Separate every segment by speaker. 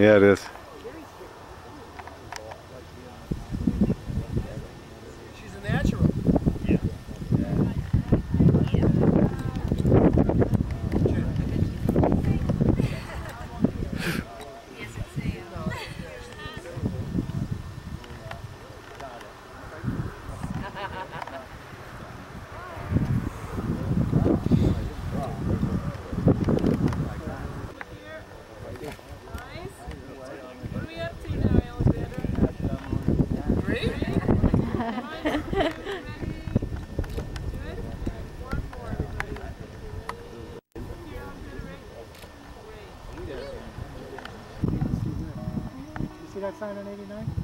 Speaker 1: Yeah, it is.
Speaker 2: sign on 89?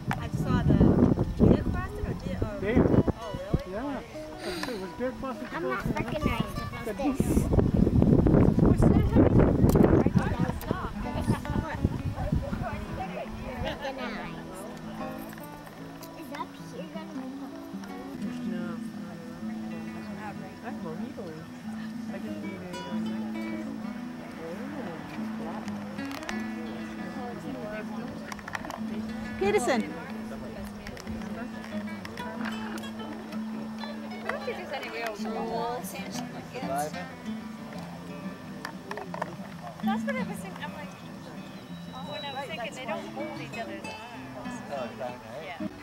Speaker 3: don't hold each other's arms.
Speaker 4: Oh, is?
Speaker 5: Yeah.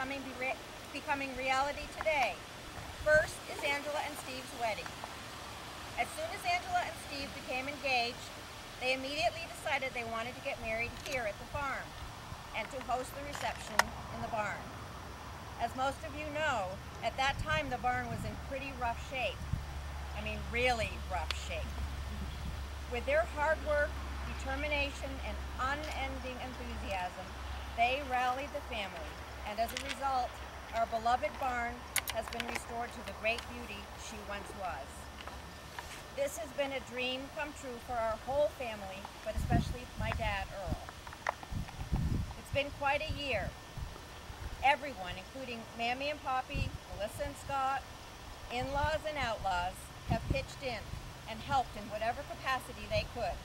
Speaker 5: Dreams coming be re- becoming reality today. First is Angela and Steve's wedding. As soon as Angela and Steve became engaged, they immediately decided they wanted to get married here at the farm and to host the reception in the barn. As most of you know, at that time the barn was in pretty rough shape. I mean, really rough shape. With their hard work, determination, and unending enthusiasm, they rallied the family, and as a result, our beloved barn has been restored to the great beauty she once was. This has been a dream come true for our whole family, but especially my dad, Earl. It's been quite a year. Everyone, including Mammy and Poppy, Melissa and Scott, in-laws and outlaws, have pitched in and helped in whatever capacity they could.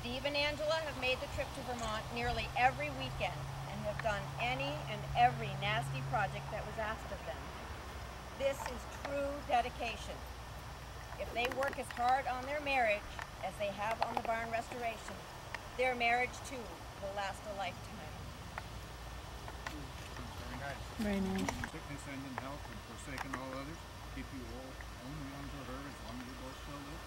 Speaker 5: Steve and Angela have made the trip to Vermont nearly every weekend and have done any and every nasty project that was asked of them. This is true dedication. If they work as hard on their marriage as they have on the barn restoration, their marriage too will last a lifetime.
Speaker 6: Very nice.
Speaker 3: Very nice.
Speaker 6: Sickness and in health and forsaken all others, keep you all only unto her as long as you both shall live.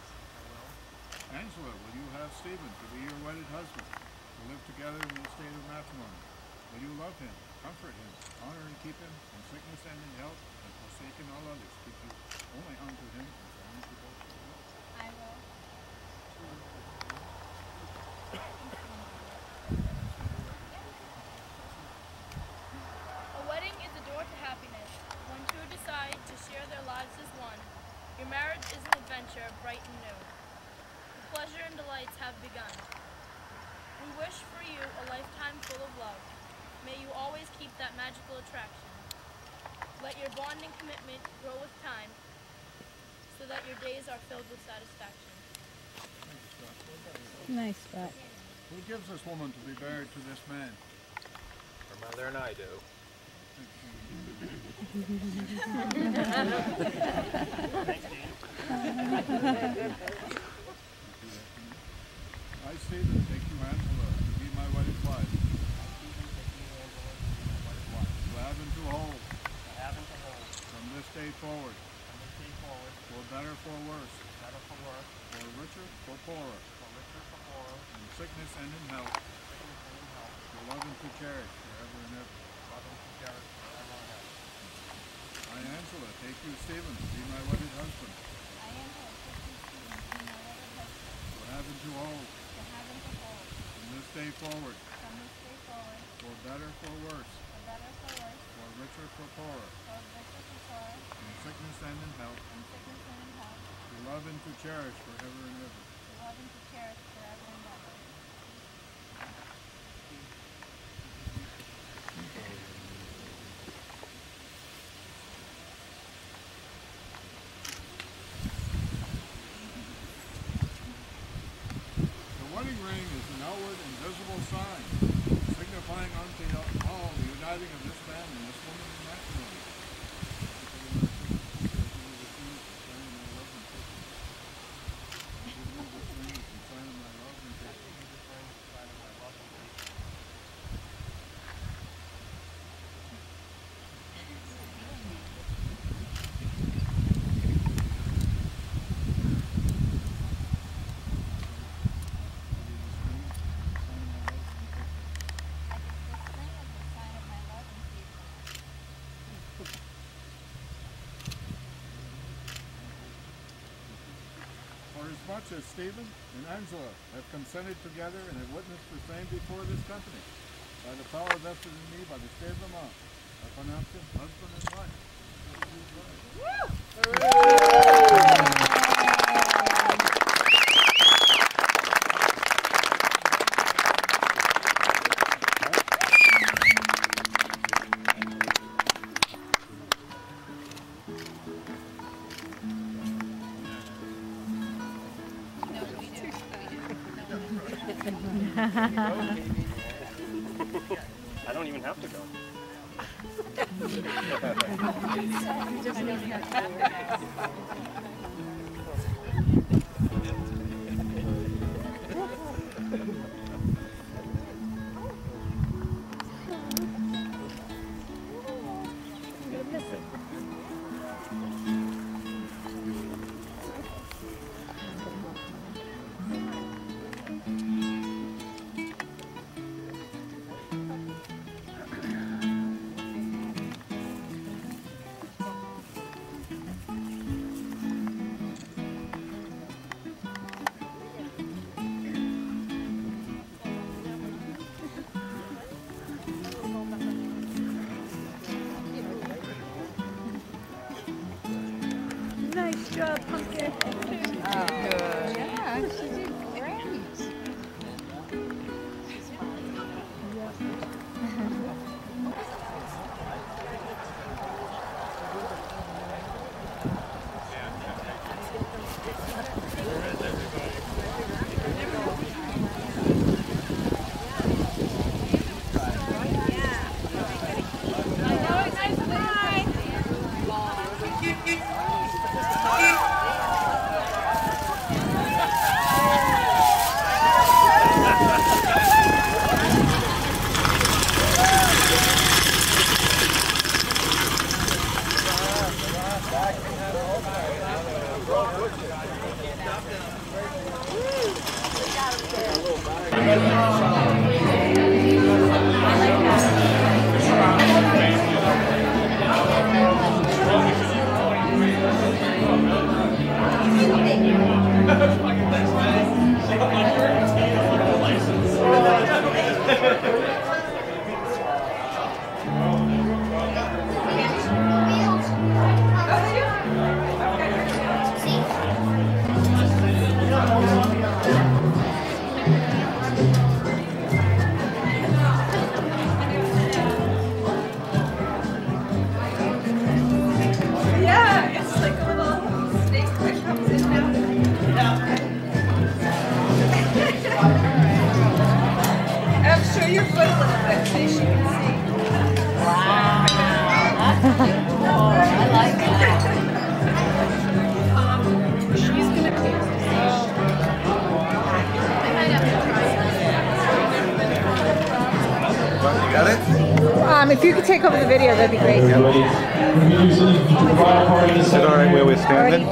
Speaker 6: Angela, will you have Stephen to be your wedded husband, to live together in the state of matrimony? Will you love him, comfort him, honor and keep him in sickness and in health, and forsaken all others, keep you only unto him as long as both?
Speaker 7: I will.
Speaker 8: A wedding is a door to happiness. When two decide to share their lives as one, your marriage is an adventure bright and new. The pleasure and delights have begun. We wish for you a lifetime full of love. May you always keep that magical attraction. Let your bonding commitment grow with time so that your days are filled with satisfaction.
Speaker 3: Nice spot.
Speaker 6: Who gives this woman to be married to this man?
Speaker 9: Her mother and I do.
Speaker 6: I, Stephen, take you, Angela, to be my wedded wife. To have and to hold, from this day forward, for better, for worse, for richer, for poorer, in sickness and in health, to love and to cherish forever and ever. I, Angela, take you, Stephen, to be my wedded husband.
Speaker 7: I am her sister Stephen, to be my wedded husband,
Speaker 6: To have to hold,
Speaker 7: to have to hold,
Speaker 6: from this day forward,
Speaker 7: from this day forward,
Speaker 6: for better, for worse,
Speaker 7: for better, for worse,
Speaker 6: for richer, for poorer,
Speaker 7: for richer, for poorer,
Speaker 6: in sickness and in health,
Speaker 7: in sickness and in health,
Speaker 6: to love and to cherish forever and ever.
Speaker 7: to love and to cherish forever and ever.
Speaker 6: The wedding ring is an outward and visible sign, signifying unto all the uniting of this man and this woman in matrimony.
Speaker 7: I give this ring as a sign of my love and faithfulness.
Speaker 6: For as much as Stephen and Angela have consented together and have witnessed the same before this company, by the power vested in me by the state of Vermont, I pronounce them husband and wife.
Speaker 9: I
Speaker 3: Ajá.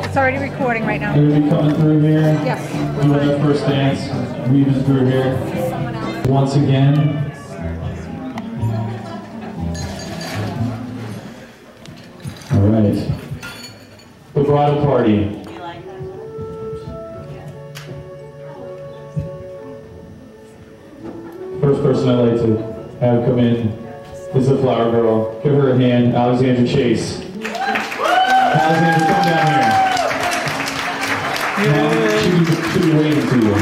Speaker 3: It's already recording right now.
Speaker 10: They're gonna be coming through here.
Speaker 3: Yes.
Speaker 10: Doing their first dance, weaving through here. Once again. All right. The bridal party. First person I'd like to have come in is the flower girl. Give her a hand, Alexandra Chase. Alexandra, She'll be waiting for you.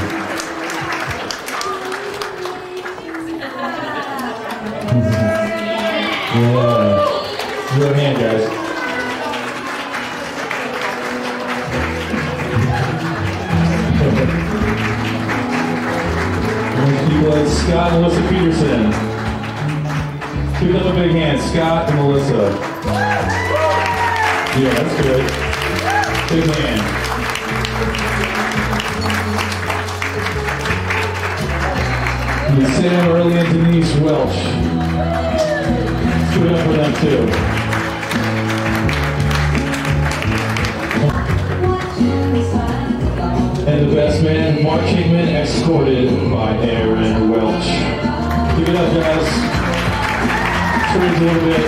Speaker 10: Yeah. Give hand, guys. Like Scott and Melissa Peterson. Give them a big hand, Scott and Melissa. Yeah, that's good. Big hand. Sam Early and Denise Welch. Give it up for them too. And the best man, Mark Kingman, escorted by Aaron Welch. Give it up, guys. Turns a little bit.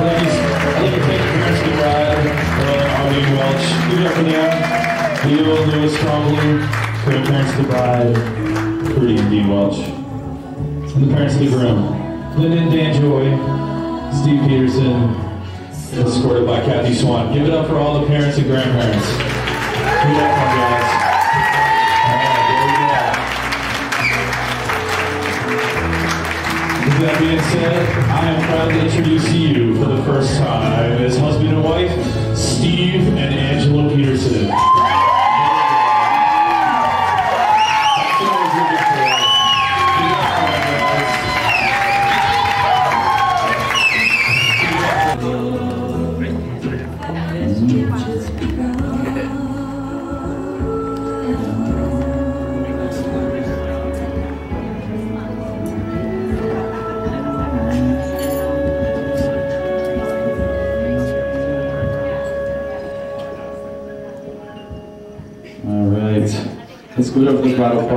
Speaker 10: Ladies, I'd like to thank the bride, uh, Arlene Welch. Give it up for them. Leo Lewis Trombley, grandparents of the bride, Rudy and Dean Welch. And the parents of the groom, Linda and Dan Joy, Steve Peterson, escorted by Kathy Swan. Give it up for all the parents and grandparents. Give it up guys. All right, there we go. With that being said, I am proud to introduce to you for the first time as husband and wife, Steve and Angela Peterson.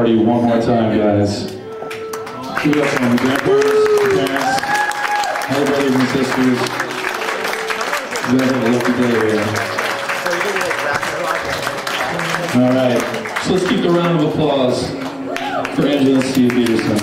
Speaker 10: Party one more time, guys. For the grandparents, parents, all brothers and sisters. You guys have a day here. All right. So let's keep the round of applause for Angela and Steve Peterson.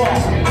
Speaker 11: So